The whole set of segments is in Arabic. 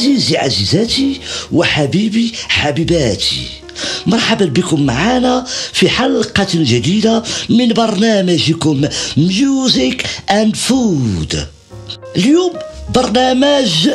عزيزي عزيزاتي وحبيبي حبيباتي. مرحبا بكم معنا في حلقة جديدة من برنامجكم Music and Food اليوم برنامج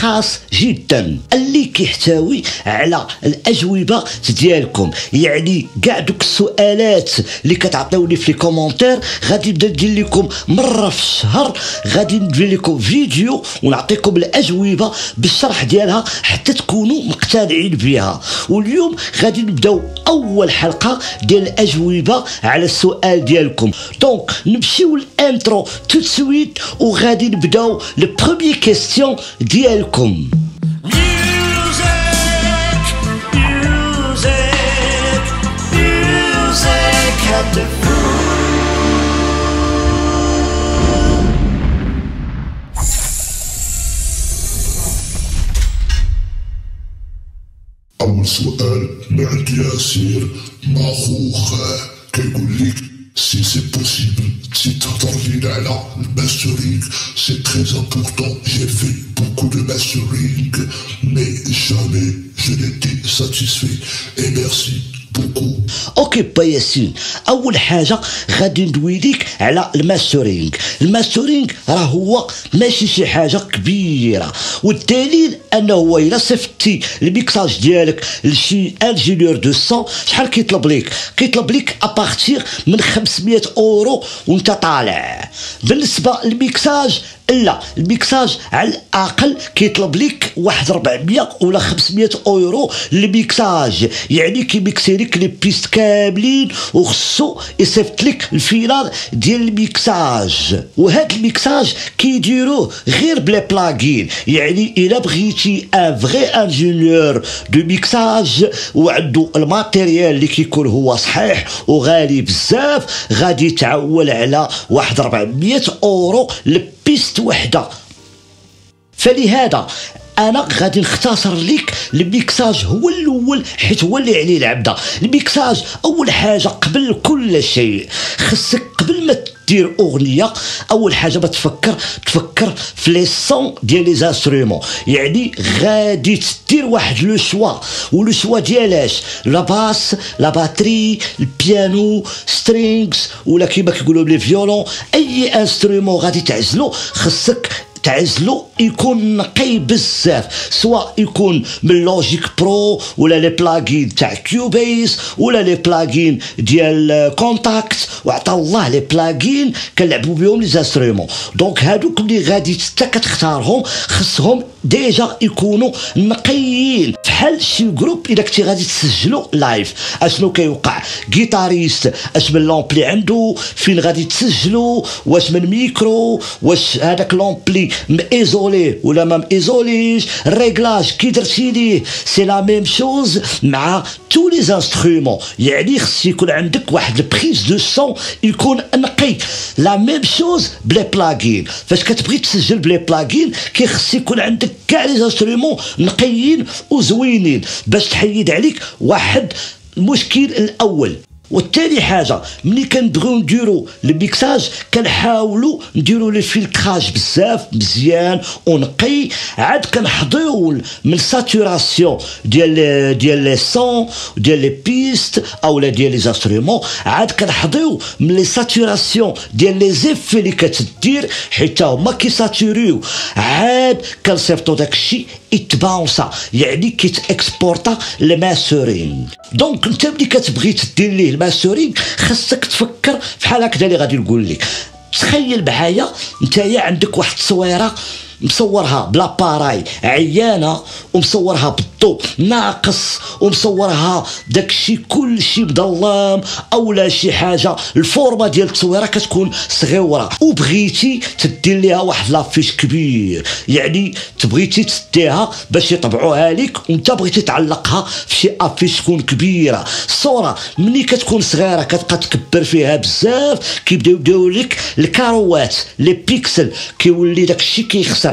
خاص جدا اللي كيحتوي على الأجوبة ديالكم. يعني كاع دوك السؤالات اللي كتعطيوني في ال commentaires غادي نبدا ندير لكم مرة في الشهر غادي ندير لكم فيديو ونعطيكم الأجوبة بالشرح ديالها حتى تكونوا مقتنعين بها واليوم غادي نبداو أول حلقة ديال الأجوبة على السؤال ديالكم. donc نمشيو ال intro tout de suite وغادي نبداو les premières questions ديالكم. Music, music, music at the أول سؤال من عند ياسين مخوخ كيقول لك si c'est possible تزيد تهضر لينا على ال mastering c'est très important j'ai fait beaucoup de mastering mais jamais je n'étais satisfait et merci OK با ياسين أول حاجة غادي ندوي ليك على ال mastering. ال mastering راه هو ماشي شي حاجة كبيرة. والدليل أنه هو إلا صيفطتي الميكساج ديالك لشي ingénieur de son شحال كيطلب ليك؟ كيطلب ليك à partir من 500 أورو وانت طالع. بالنسبة للميكساج لا الميكساج على الأقل كيطلب لك واحد 400 ولا 500 euros ال mixage يعني كي mixi لك les pistes كاملين وخصو يصيفط لك ال final ديال الميكساج. وهاد الميكساج كيديروه غير بلي plugins يعني إلا بغيتي un vrai ingénieur de mixage وعنده ال matériel اللي كيكون هو صحيح وغالي بزاف غادي تعول على واحد 400 euros piste وحدة. فلهذا أنا غادي نختصر لك الميكساج هو الأول حيت هو اللي عليه العمدة. الميكساج أول حاجة قبل كل شيء خصك قبل ما دير أغنية أول حاجة بتفكر تفكر في les sons ديال les instruments يعني غادي تدير واحد le choix و le choix ديالاش la basse la batterie البيانو strings ولا كيما كيقولوا بلي violons أي instrument غادي تعزلو خصك تعزلو يكون نقي بزاف سواء يكون من Logic Pro ولا les plugins تاع Cubase ولا les plugins ديال Kontakt وعطا الله les plugins كنلعبوا بهم les instruments donc هادوك اللي غادي انت كتختارهم خصهم déjà يكونوا نقيين. بحال شي groupe إذا كنتي غادي تسجلوا live أشنو كيوقع؟ guitariste أش من l'ampli عنده فين غادي تسجلوا واش من ميكرو واش هذاك l'ampli م isolé ولا ما م isolé ش ال réglage كي درتي ليه c'est la même chose مع tous les instruments يعني خص يكون عندك واحد ال prise de son يكون نقي la même chose ب les plugins فاش كتبغي تسجل ب les plugins كيخص يكون عندك كاع les instruments نقيين وزوينين باش تحيد عليك واحد المشكل الأول والتاني حاجة ملي كنبغيو نديرو الميكساج كنحاولوا نديرو les filtrages بزاف مزيان ونقي. عاد كنحضيو من saturation ديال ديال les sons ديال les pistes أولا ديال les instruments عاد كنحضيو من les saturations ديال les effets اللي كتدير حيت هما كيساتوريو. عاد كنصيفطو داكشي يتباونسا يعني كيتإكسبورتا ال mastering donc انت ملي كتبغي تدير ليه ال mastering خاصك تفكر بحال هكذا اللي غادي نقول لك. تخيل معايا نتايا عندك واحد التصويره مصورها ب l'appareil عيانة ومصورها بالضوء ناقص ومصورها داكشي كلشي مظلام أولا شي حاجة الفورما ديال التصويرة كتكون صغيرة. وبغيتي تدير ليها واحد لافيش كبير. يعني تبغيتي تديها باش يطبعوها لك وانت بغيتي تعلقها في شي أفيش تكون كبيرة. الصورة ملي كتكون صغيرة كتبقى تكبر فيها بزاف كيبداو يديروا لك الكاروات لي بيكسل كيولي داكشي كيخسر.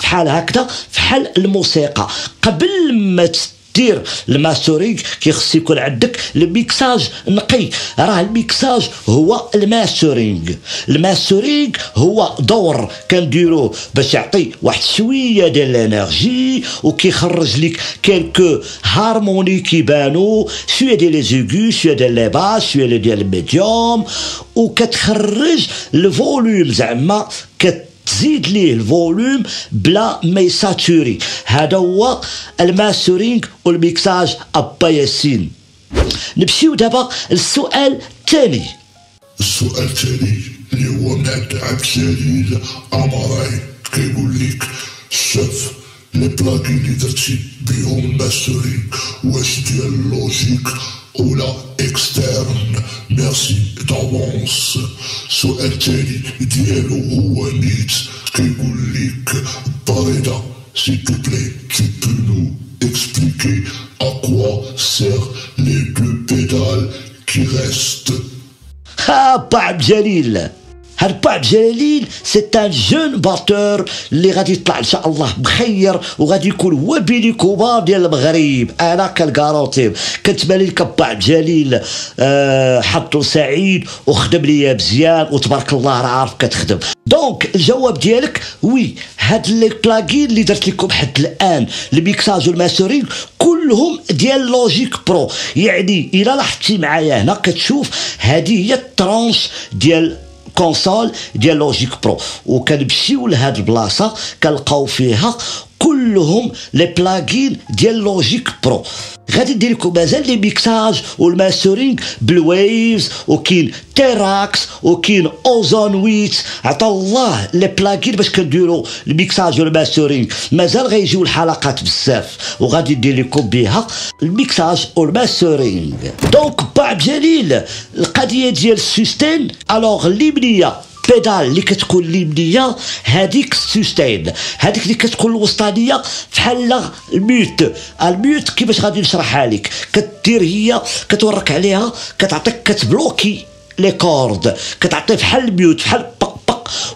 بحال هكذا بحال الموسيقى. قبل ما دير ال mastering كيخص يكون عندك الميكساج نقي. راه الميكساج هو ال mastering. ال mastering هو دور كنديروه باش يعطي واحد شوية ديال ال énergie وكيخرج لك quelques harmonies كيبانو شوية ديال les aigus شوية ديال les basses شوية ديال ال médium وكتخرج ال volume زعما كت تزيد ليه ال volume بلا ما يساتوري. هذا هو ال mastering وال mixage ابا ياسين نمشيو دابا للسؤال الثاني. السؤال التالي اللي هو من عند عبد الجليل عماري كيقول لك chef les plugins اللي درتي بيهم mastering واش ديال Logic ولا externes merci d'avance السؤال التالي ديالو هو نيت كيقول لك با رضا s'il te plaît tu peux nous expliquer à quoi servent les deux pédales qui restent? ها با عبد عبد الجليل c'est un jeune batteur اللي غادي يطلع إن شاء الله بخير وغادي يكون هو Billy Cobham ديال المغرب. أنا كنكاروتيب كنتمنى لك با عبد الجليل آه حظو سعيد وخدم ليا مزيان وتبارك الله راه عارف كتخدم. donc الجواب ديالك oui هاد les plugins اللي درت لكم حد الآن ال mixage وال mastering كلهم ديال Logic Pro يعني إلا لاحظتي معايا هنا كتشوف هذه هي ال tranche ديال console ديال Logic Pro وكنمشيو لهاد البلاصه كنلقاو فيها كلهم les plugins ديال Logic Pro. غادي ندير لكم مازال les mixages وال mastering ب Waves وكاين T-RackS وكاين Ozone ويت عطا الله les plugins باش كنديروا ال mixage وال mastering مازال غيجيو الحلقات بزاف وغادي ندير لكم بها ال mixage وال mastering donc با عبد الجليل القضية ديال ال sustain alors اللي pédale اللي كتكون اليمنيه هذيك ال sustain هذيك اللي كتكون الوسطانية بحال ال mute. ال mute كيفاش غادي نشرحها لك؟ كدير هي كتورك عليها كتعطيك كتبلوكي les cordes. كتعطي بحال ال mute بق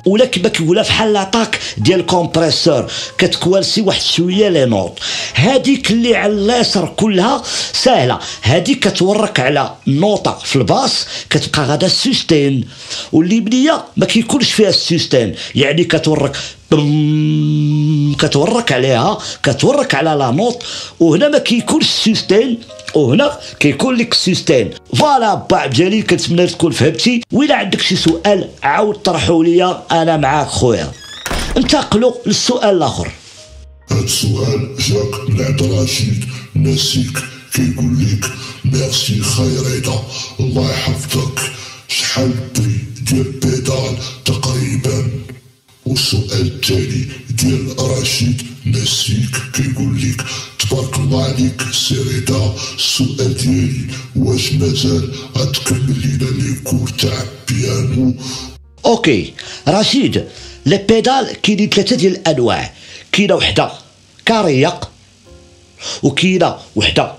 ولا كما كيقولها بحال l'attaque ديال ال compresseur كتكوالسي واحد شوية les notes. هذيك اللي على اليسار كلها سهله هذيك كتورك على نوطة في ال basse كتبقى غادا ال sustain واليمنيه ما كيكونش فيها ال sustain يعني كتورك بم، كتورك عليها كتورك على la note وهنا ما كيكونش ال sustain وهنا كيكون لك ال sustain. voilà با جليل كنتمنى تكون فهمتي. وإلا عندك شي سؤال عاود طرحو ليا أنا معاك خويا. انتقلوا للسؤال الآخر. هاد السؤال جاك من عند رشيد ناسيك كيقول لك ميرسي خيريضة الله يحفظك. شحال prix ديال pédale تقريبا؟ والسؤال التالي ديال رشيد ناسيك كيقول لك تبارك الله عليك سي رضا السؤال ديالي واش مازال غتكمل لينا les cours تاع بيانو OK رشيد les pédales كاينين ثلاثة ديال الانواع كاينة وحده carrée وكاينه وحده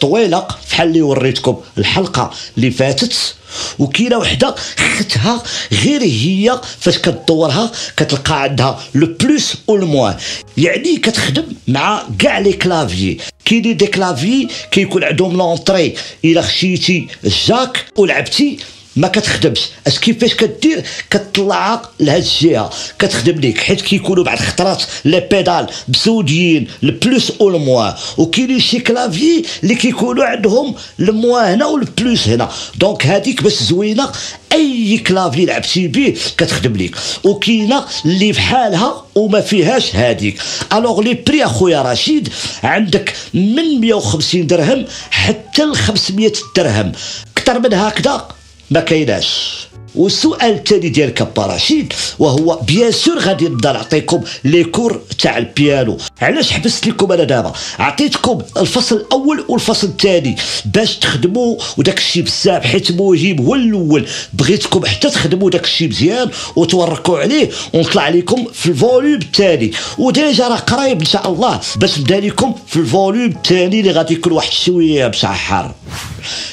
طويله بحال اللي وريتكم الحلقة اللي فاتت وكاينة وحدة ختها غير هي فاش كدورها كتلقى عندها le plus و moins يعني كتخدم مع كاع les claviers كاينين des claviers كيكون عندهم l'entrée إلا خشيتي ال jack ولعبتي ما كتخدمش. اش كيفاش كدير؟ كتطلعها لهاد الجهة. كتخدم ليك. حيت كيكونوا بعض الخطرات les pédales مسودين ال plus أو ال moins وكاينين شي claviers اللي كيكونوا عندهم ال moins هنا وال plus هنا. donc هذيك باش زوينة. أي clavier لعبتي به كتخدم ليك. وكاينة اللي بحالها وما فيهاش هذيك alors les prix أخويا رشيد عندك من 150 درهم حتى ل 500 درهم. أكثر من هكذا؟ ما كايناش والسؤال الثاني ديالك با رشيد وهو bien sûr غادي نبدا نعطيكم les cours تاع البيانو. علاش حبست لكم أنا دابا؟ عطيتكم الفصل الأول والفصل الثاني باش تخدموا وداك الشيء بزاف حيت مهم هو الأول. بغيتكم حتى تخدموا داك الشيء مزيان وتوركوا عليه ونطلع لكم في ال volume الثاني. و déjà راه قريب إن شاء الله باش نبدا لكم في ال volume الثاني اللي غادي يكون واحد شوية مشحر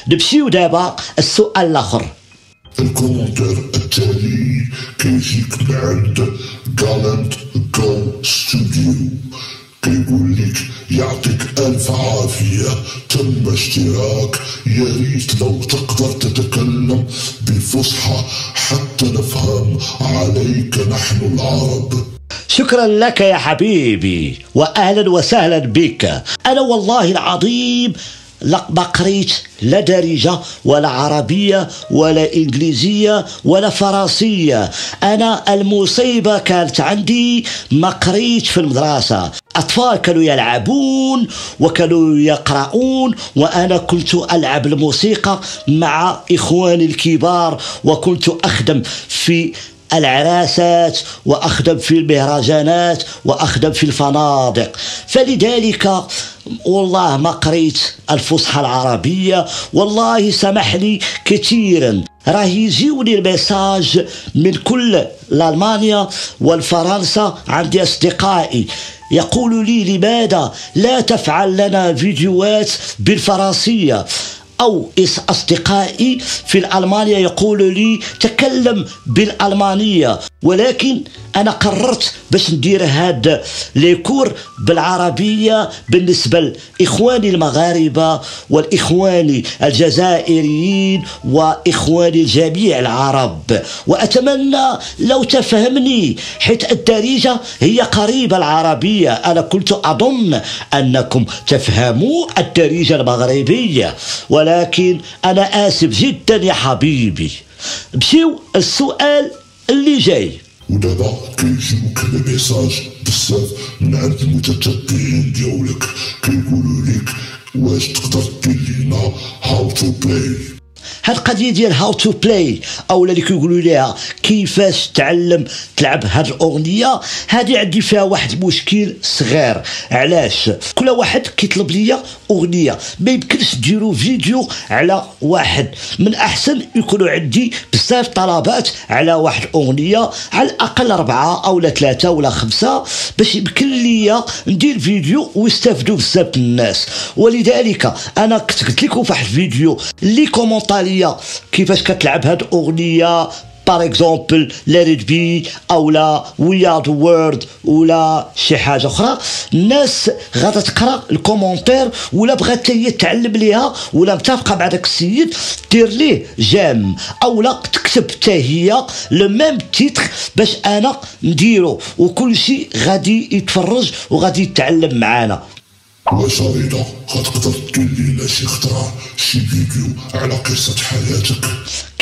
نمشيو دابا السؤال الآخر. ال commentaire التالي كيجيك من عند Galant Go Studio كيقول لك يعطيك ألف عافية تم اشتراك. يا ريت لو تقدر تتكلم بالفصحى حتى نفهم عليك نحن العرب. شكرا لك يا حبيبي واهلا وسهلا بك. أنا والله العظيم لا ما قريت لا درجة ولا عربية ولا إنجليزية ولا فرنسية. أنا المصيبة كانت عندي ما قريت في المدرسة. أطفال كانوا يلعبون وكانوا يقرؤون وأنا كنت ألعب الموسيقى مع إخواني الكبار وكنت أخدم في العراسات وأخدم في المهرجانات وأخدم في الفنادق. فلذلك والله ما قريت الفصحى العربية والله سمح لي كثيرا. راه يجيوني الميساج من كل المانيا والفرنسا عندي أصدقائي. يقول لي لماذا لا تفعل لنا فيديوهات بالفرنسية؟ أو أصدقائي في ألمانيا يقول لي تكلم بالألمانية ولكن أنا قررت باش ندير هاد ليكور بالعربية بالنسبة لإخواني المغاربة والإخواني الجزائريين وإخواني جميع العرب. وأتمنى لو تفهمني حيث الدارجة هي قريبة العربية أنا كنت أظن أنكم تفهموا الدارجة المغربية. ولكن أنا آسف جدا يا حبيبي. مشيو السؤال اللي جاي. ودابا كيجيوك لي message بزاف من عند المتتبعين ديالك كيقولوا لك واش تقدر دير لينا how to play هاد القضية ديال how to play أو اللي كيقولوا ليها كيفاش تعلم تلعب هاد الأغنية هذه عندي فيها واحد المشكل صغير. علاش؟ كل واحد كيطلب ليا أغنية ما يمكنش ديروا فيديو على واحد. من أحسن يكونوا عندي بزاف طلبات على واحد أغنية على الأقل أربعة أو ثلاثة ولا خمسة باش يمكن ليا ندير فيديو ويستافدوا بزاف الناس. ولذلك أنا كنت قلت لكم في واحد الفيديو اللي commenta لي ليا كيفاش كتلعب هاد الاغنيه par exemple Let it be أو لا We are the world ولا شي حاجة أخرى. الناس غادا تقرأ ال commentaire ولا بغات هي تعلم ليها ولا متفقة مع داك السيد دير ليه j'aime أو لا تكتب حتى هي le même titre باش أنا نديرو. وكل شيء غادي يتفرج وغادي يتعلم معانا. واش رضا غتقدر تقول لنا شي اختراع شي فيديو على قصة حياتك.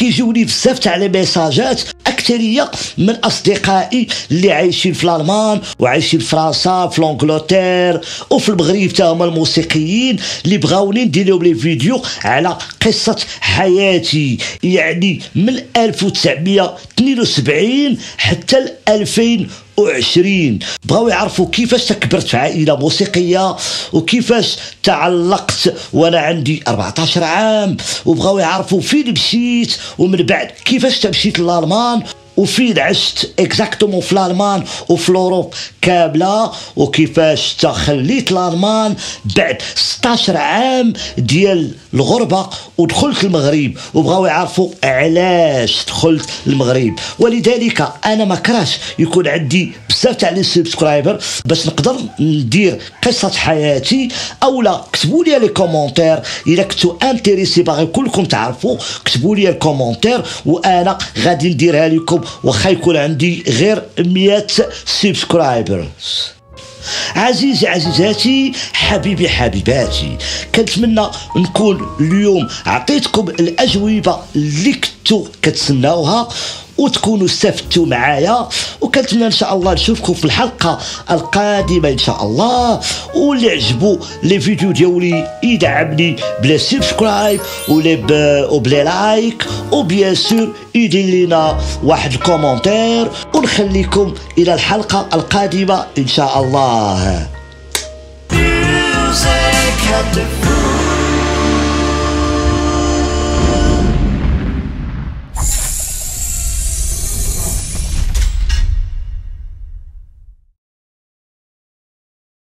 كيجوني بزاف تاع les message ات أكثرية من أصدقائي اللي عايشين في الألمان وعايشين في فرنسا في l'Angleterre وفي المغرب تا هما الموسيقيين اللي بغاوني ندير لهم لي فيديو على قصة حياتي. يعني من 1972 حتى 2000 وعشرين. بغاو يعرفوا كيفاش تكبرت في عائلة موسيقية وكيفاش تعلقت وأنا عندي 14 عام. وبغاو يعرفوا فين مشيت ومن بعد كيفاش مشيت للالمان وفين عشت exactement في الألمان وفي l'Europe كاملة وكيفاش تخليت الألمان بعد 16 عام ديال الغربة ودخلت المغرب وبغاو يعرفوا علاش دخلت المغرب. ولذلك أنا ما كرهش يكون عندي بزاف تاع les subscribers باش نقدر ندير قصة حياتي أو لا. كتبوا لي les commentaires الا كنتو intéressés باغي كلكم تعرفوا. كتبوا لي ال commentaire وأنا غادي نديرها لكم. واخا يكون عندي غير 100 subscriber عزيزي عزيزاتي حبيبي حبيباتي كنتمنى نكون اليوم عطيتكم الأجوبة اللي كنتو كتسناوها. وتكونوا استفدتوا معايا. وكنتمنى إن شاء الله نشوفكم في الحلقة القادمة إن شاء الله. واللي عجبو لي فيديو ديالي يدعمني بلا subscribe ولا وبلا like. و bien sûr يدير لنا واحد الكومنتير. ونخليكم إلى الحلقة القادمة إن شاء الله. Music had to